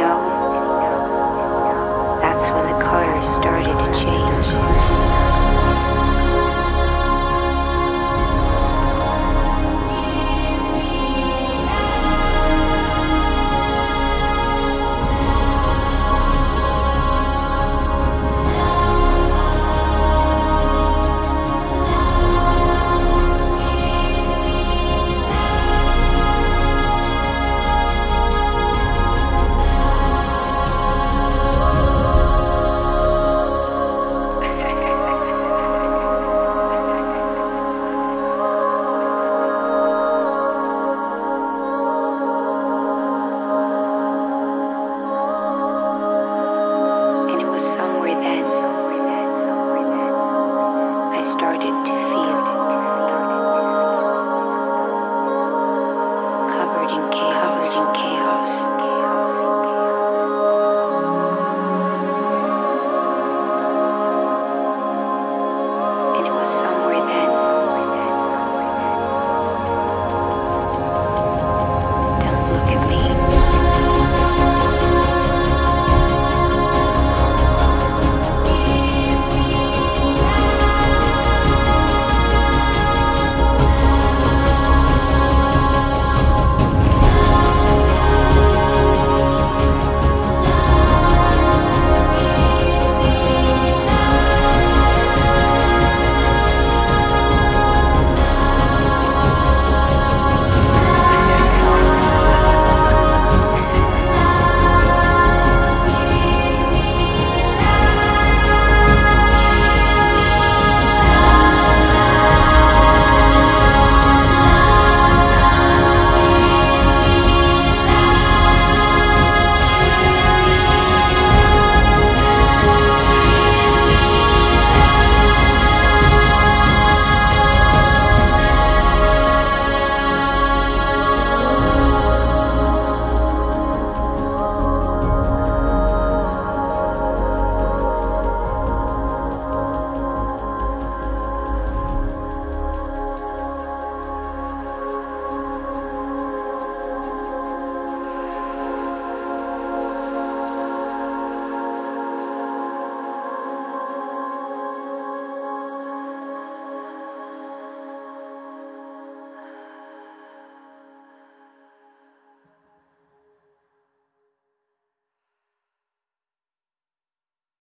know, that's when the colors started to change.